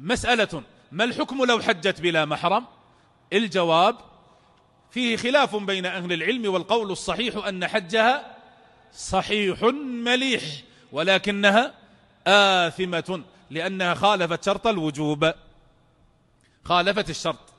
مسألة ما الحكم لو حجت بلا محرم؟ الجواب فيه خلاف بين أهل العلم والقول الصحيح أن حجها صحيح مليح ولكنها آثمة لأنها خالفت شرط الوجوب. خالفت الشرط.